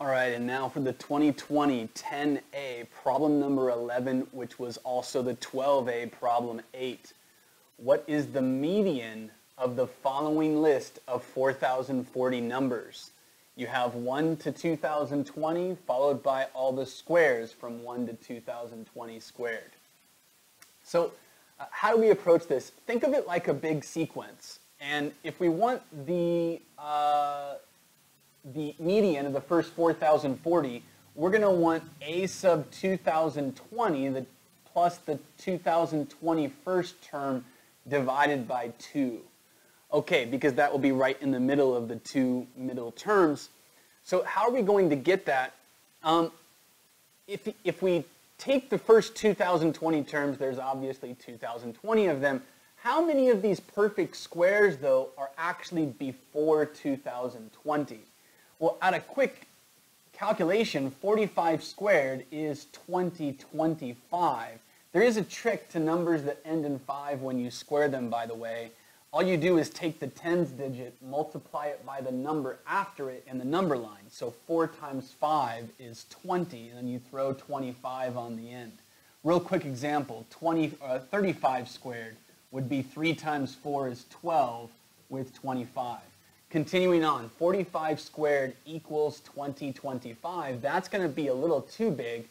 All right, and now for the 2020 10A, problem number 11, which was also the 12A, problem 8. What is the median of the following list of 4,040 numbers? You have 1 to 2020, followed by all the squares from 1 to 2020 squared. So uh, how do we approach this? Think of it like a big sequence. And if we want the, uh, the median of the first 4,040, we're going to want a sub 2020 the, plus the 2020 first term divided by 2. Okay, because that will be right in the middle of the two middle terms. So how are we going to get that? Um, if, if we take the first 2020 terms, there's obviously 2020 of them. How many of these perfect squares, though, are actually before 2020? Well, at a quick calculation, 45 squared is 2025. There is a trick to numbers that end in 5 when you square them, by the way. All you do is take the tens digit, multiply it by the number after it in the number line. So 4 times 5 is 20, and then you throw 25 on the end. Real quick example, 20, uh, 35 squared would be 3 times 4 is 12 with 25. Continuing on, 45 squared equals 2025. That's going to be a little too big,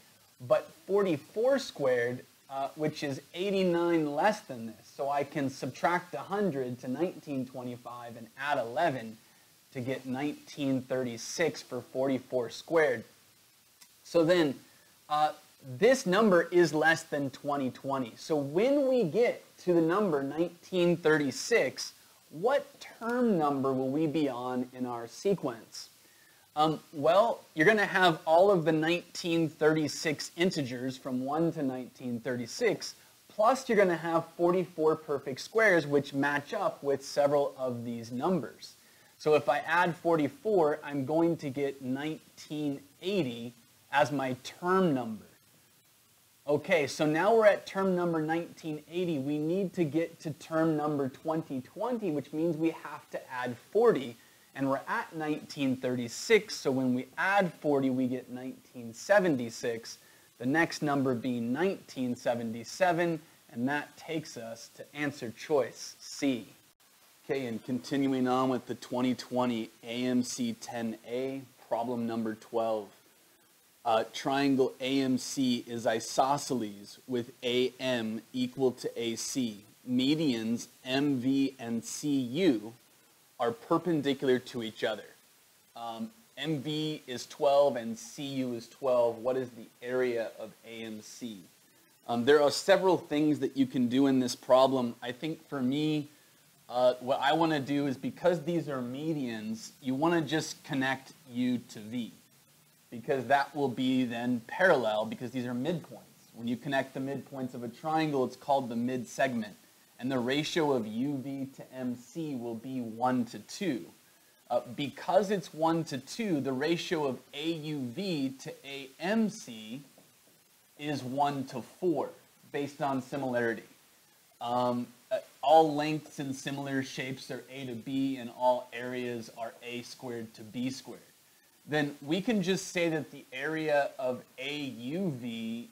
but 44 squared uh, which is 89 less than this. So I can subtract 100 to 1925 and add 11 to get 1936 for 44 squared. So then uh, this number is less than 2020. So when we get to the number 1936, what term number will we be on in our sequence? Um, well, you're going to have all of the 1936 integers from 1 to 1936, plus you're going to have 44 perfect squares which match up with several of these numbers. So if I add 44, I'm going to get 1980 as my term number. Okay, so now we're at term number 1980. We need to get to term number 2020, which means we have to add 40 and we're at 1936, so when we add 40, we get 1976. The next number being 1977, and that takes us to answer choice C. Okay, and continuing on with the 2020 AMC 10A, problem number 12. Uh, triangle AMC is isosceles with AM equal to AC. Medians MV and CU are perpendicular to each other. Um, MV is 12 and CU is 12. What is the area of AMC? Um, there are several things that you can do in this problem. I think for me, uh, what I want to do is because these are medians, you want to just connect U to V because that will be then parallel because these are midpoints. When you connect the midpoints of a triangle, it's called the mid-segment and the ratio of UV to MC will be 1 to 2. Uh, because it's 1 to 2, the ratio of AUV to AMC is 1 to 4, based on similarity. Um, uh, all lengths in similar shapes are A to B, and all areas are A squared to B squared. Then we can just say that the area of AUV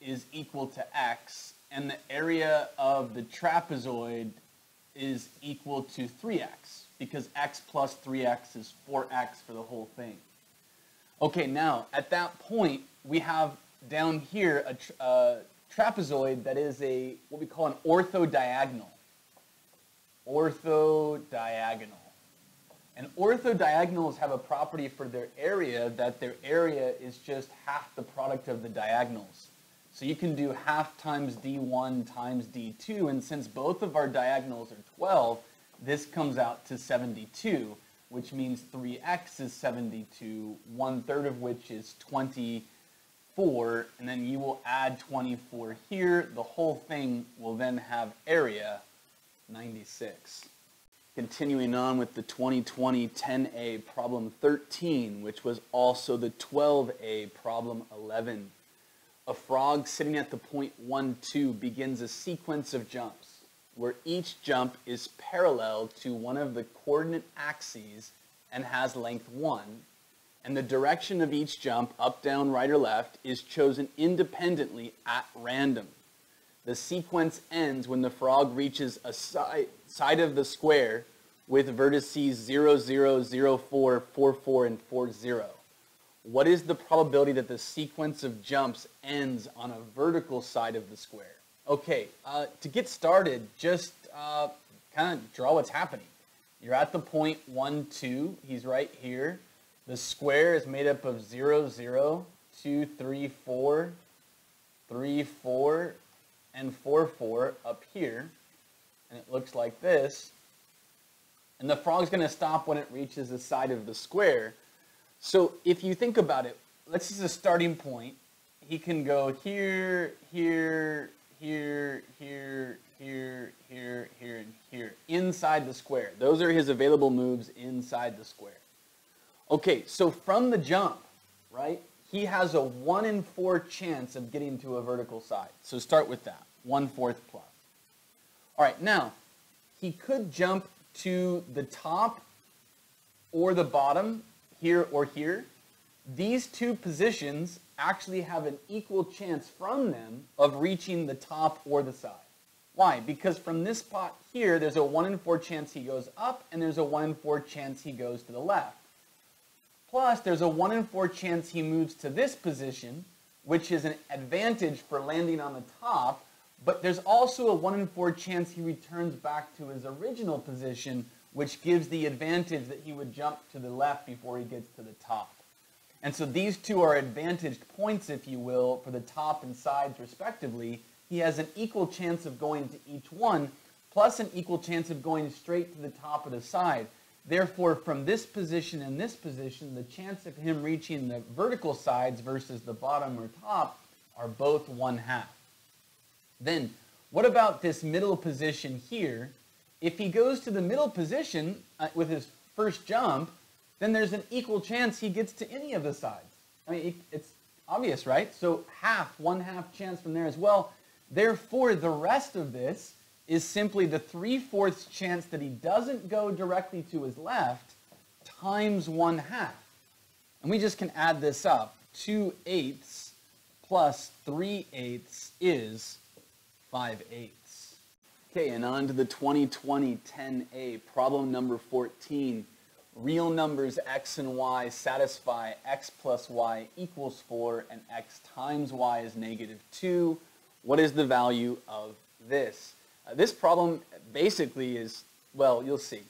is equal to X, and the area of the trapezoid is equal to 3x because x plus 3x is 4x for the whole thing. Okay, now at that point we have down here a, tra a uh, trapezoid that is a what we call an orthodiagonal. Orthodiagonal. And orthodiagonals have a property for their area that their area is just half the product of the diagonals. So you can do half times d1 times d2, and since both of our diagonals are 12, this comes out to 72, which means 3x is 72, one third of which is 24, and then you will add 24 here. The whole thing will then have area 96. Continuing on with the 2020 10A problem 13, which was also the 12A problem 11 a frog sitting at the point 1, 2 begins a sequence of jumps where each jump is parallel to one of the coordinate axes and has length 1, and the direction of each jump, up, down, right, or left, is chosen independently at random. The sequence ends when the frog reaches a side, side of the square with vertices 0, 0, 0, 4, 4, 4, and 4, 0. What is the probability that the sequence of jumps ends on a vertical side of the square? Okay, uh, to get started, just uh, kind of draw what's happening. You're at the point 1, 2. He's right here. The square is made up of 0, 0, 2, 3, 4, 3, 4, and 4, 4 up here. And it looks like this. And the frog's going to stop when it reaches the side of the square. So if you think about it, let's use a starting point. He can go here, here, here, here, here, here, here, and here, inside the square. Those are his available moves inside the square. Okay, so from the jump, right, he has a 1 in 4 chance of getting to a vertical side. So start with that, 1 fourth plus. All right, now, he could jump to the top or the bottom, here or here. These two positions actually have an equal chance from them of reaching the top or the side. Why? Because from this spot here, there's a 1 in 4 chance he goes up, and there's a 1 in 4 chance he goes to the left. Plus, there's a 1 in 4 chance he moves to this position, which is an advantage for landing on the top, but there's also a 1 in 4 chance he returns back to his original position, which gives the advantage that he would jump to the left before he gets to the top. And so these two are advantaged points, if you will, for the top and sides respectively. He has an equal chance of going to each one, plus an equal chance of going straight to the top of the side. Therefore, from this position and this position, the chance of him reaching the vertical sides versus the bottom or top are both one half. Then, what about this middle position here? If he goes to the middle position uh, with his first jump, then there's an equal chance he gets to any of the sides. I mean, it's obvious, right? So half, one half chance from there as well. Therefore, the rest of this is simply the 3 fourths chance that he doesn't go directly to his left times 1 half. And we just can add this up. 2 eighths plus 3 eighths is 5 eighths. Okay, and on to the 2020 10A, problem number 14. Real numbers x and y satisfy x plus y equals 4 and x times y is negative 2. What is the value of this? Uh, this problem basically is, well, you'll see.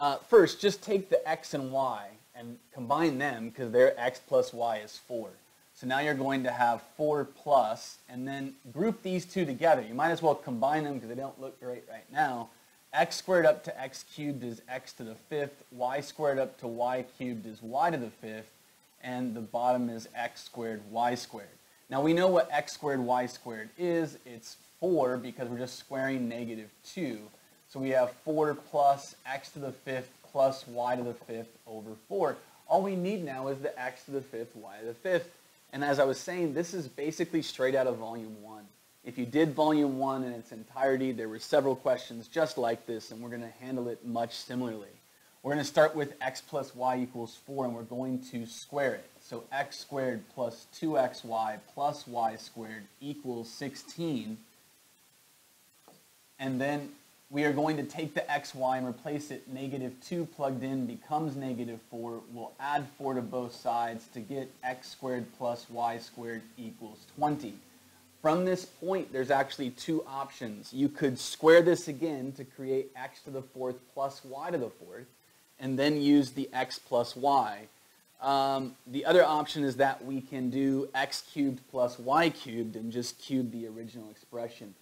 Uh, first, just take the x and y and combine them because their x plus y is 4. So now you're going to have 4 plus, and then group these two together. You might as well combine them because they don't look great right now. x squared up to x cubed is x to the fifth. y squared up to y cubed is y to the fifth. And the bottom is x squared y squared. Now we know what x squared y squared is. It's 4 because we're just squaring negative 2. So we have 4 plus x to the fifth plus y to the fifth over 4. All we need now is the x to the fifth, y to the fifth. And as I was saying, this is basically straight out of volume 1. If you did volume 1 in its entirety, there were several questions just like this, and we're going to handle it much similarly. We're going to start with x plus y equals 4, and we're going to square it. So x squared plus 2xy plus y squared equals 16. And then we are going to take the xy and replace it. Negative 2 plugged in becomes negative 4. We'll add 4 to both sides to get x squared plus y squared equals 20. From this point, there's actually two options. You could square this again to create x to the fourth plus y to the fourth, and then use the x plus y. Um, the other option is that we can do x cubed plus y cubed and just cube the original expression.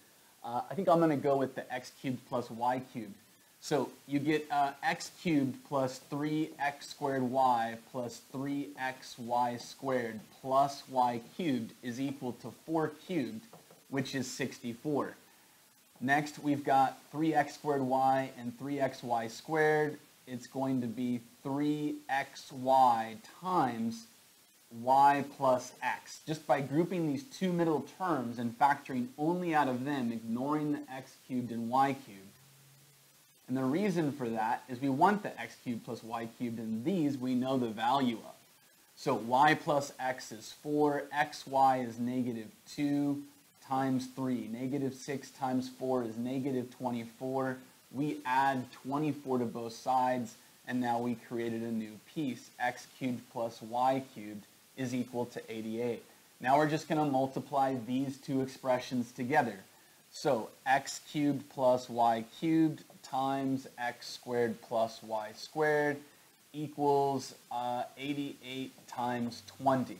Uh, I think I'm going to go with the x cubed plus y cubed. So you get uh, x cubed plus 3x squared y plus 3xy squared plus y cubed is equal to 4 cubed, which is 64. Next, we've got 3x squared y and 3xy squared. It's going to be 3xy times y plus x. Just by grouping these two middle terms and factoring only out of them, ignoring the x cubed and y cubed. And the reason for that is we want the x cubed plus y cubed, and these we know the value of. So y plus x is 4, xy is negative 2 times 3. Negative 6 times 4 is negative 24. We add 24 to both sides, and now we created a new piece. x cubed plus y cubed is equal to 88. Now we're just going to multiply these two expressions together. So x cubed plus y cubed times x squared plus y squared equals uh, 88 times 20.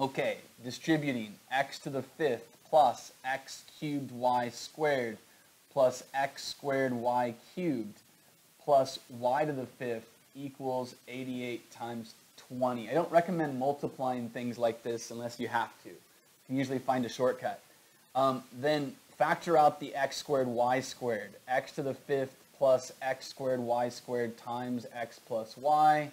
Okay, distributing x to the fifth plus x cubed y squared plus x squared y cubed plus y to the fifth equals 88 times 20. I don't recommend multiplying things like this unless you have to. You can usually find a shortcut. Um, then factor out the x squared y squared. x to the fifth plus x squared y squared times x plus y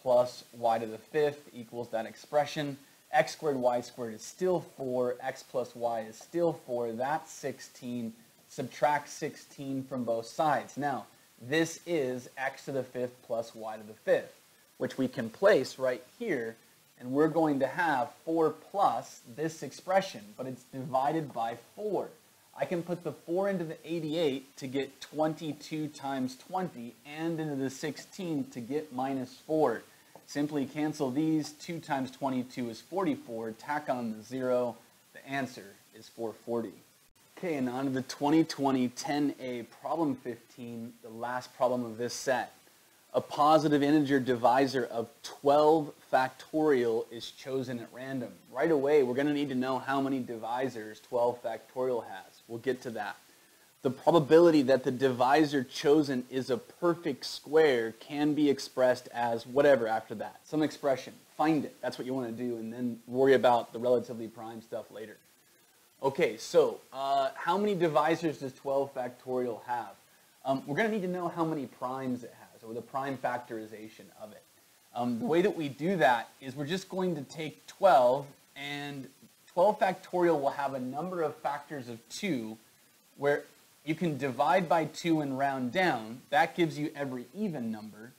plus y to the fifth equals that expression. x squared y squared is still 4. x plus y is still 4. That's 16. Subtract 16 from both sides. Now, this is x to the fifth plus y to the fifth, which we can place right here. And we're going to have 4 plus this expression, but it's divided by 4. I can put the 4 into the 88 to get 22 times 20 and into the 16 to get minus 4. Simply cancel these. 2 times 22 is 44. Tack on the 0. The answer is 440. Okay, and on to the 2020 10A problem 15, the last problem of this set a positive integer divisor of 12 factorial is chosen at random. Right away, we're going to need to know how many divisors 12 factorial has. We'll get to that. The probability that the divisor chosen is a perfect square can be expressed as whatever after that. Some expression. Find it. That's what you want to do, and then worry about the relatively prime stuff later. Okay, so uh, how many divisors does 12 factorial have? Um, we're going to need to know how many primes it has or the prime factorization of it. Um, the way that we do that is we're just going to take 12 and 12 factorial will have a number of factors of 2 where you can divide by 2 and round down. That gives you every even number.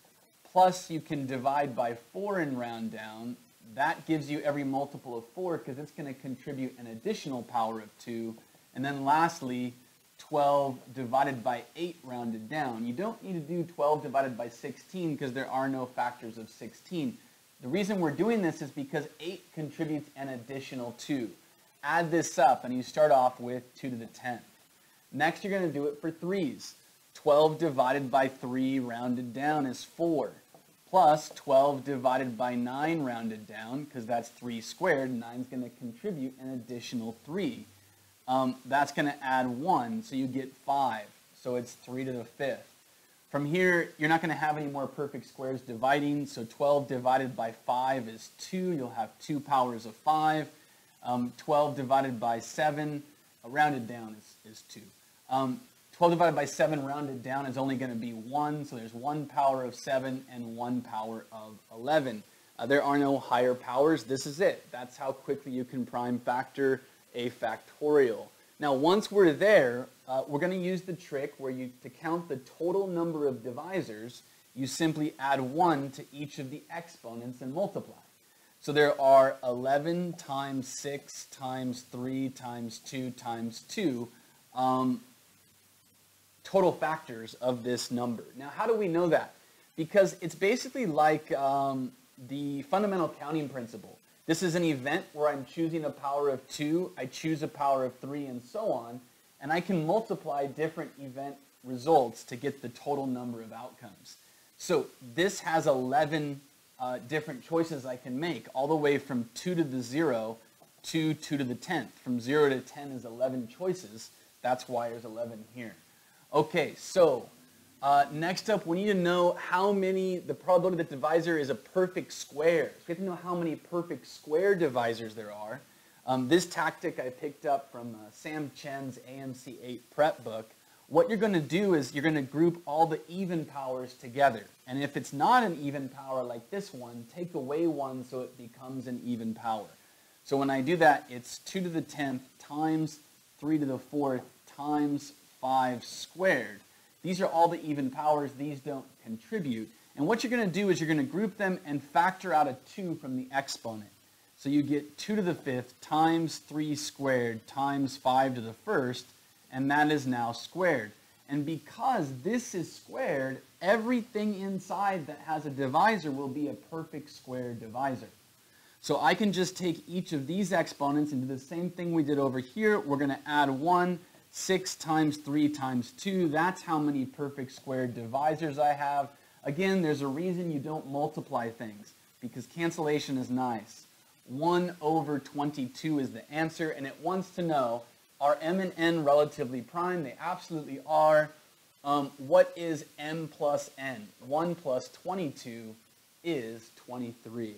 Plus you can divide by 4 and round down. That gives you every multiple of 4 because it's going to contribute an additional power of 2. And then lastly, 12 divided by 8 rounded down. You don't need to do 12 divided by 16 because there are no factors of 16. The reason we're doing this is because 8 contributes an additional 2. Add this up and you start off with 2 to the 10th. Next you're going to do it for 3's. 12 divided by 3 rounded down is 4. Plus 12 divided by 9 rounded down because that's 3 squared. 9 is going to contribute an additional 3 um, that's going to add 1, so you get 5. So it's 3 to the 5th. From here, you're not going to have any more perfect squares dividing, so 12 divided by 5 is 2. You'll have 2 powers of 5. Um, 12 divided by 7, uh, rounded down is, is 2. Um, 12 divided by 7 rounded down is only going to be 1, so there's 1 power of 7 and 1 power of 11. Uh, there are no higher powers. This is it. That's how quickly you can prime factor a factorial. Now, once we're there, uh, we're going to use the trick where you, to count the total number of divisors, you simply add 1 to each of the exponents and multiply. So there are 11 times 6 times 3 times 2 times 2 um, total factors of this number. Now, how do we know that? Because it's basically like um, the fundamental counting principle. This is an event where I'm choosing a power of 2, I choose a power of 3, and so on, and I can multiply different event results to get the total number of outcomes. So this has 11 uh, different choices I can make, all the way from 2 to the 0 to 2 to the 10th. From 0 to 10 is 11 choices. That's why there's 11 here. Okay, so uh, next up, we need to know how many, the probability that divisor is a perfect square. So we have to know how many perfect square divisors there are. Um, this tactic I picked up from uh, Sam Chen's AMC8 prep book. What you're going to do is you're going to group all the even powers together. And if it's not an even power like this one, take away one so it becomes an even power. So when I do that, it's 2 to the 10th times 3 to the 4th times 5 squared. These are all the even powers. These don't contribute. And what you're going to do is you're going to group them and factor out a 2 from the exponent. So you get 2 to the fifth times 3 squared times 5 to the first, and that is now squared. And because this is squared, everything inside that has a divisor will be a perfect square divisor. So I can just take each of these exponents and do the same thing we did over here. We're going to add 1, 6 times 3 times 2. That's how many perfect square divisors I have. Again, there's a reason you don't multiply things, because cancellation is nice. 1 over 22 is the answer, and it wants to know, are m and n relatively prime? They absolutely are. Um, what is m plus n? 1 plus 22 is 23.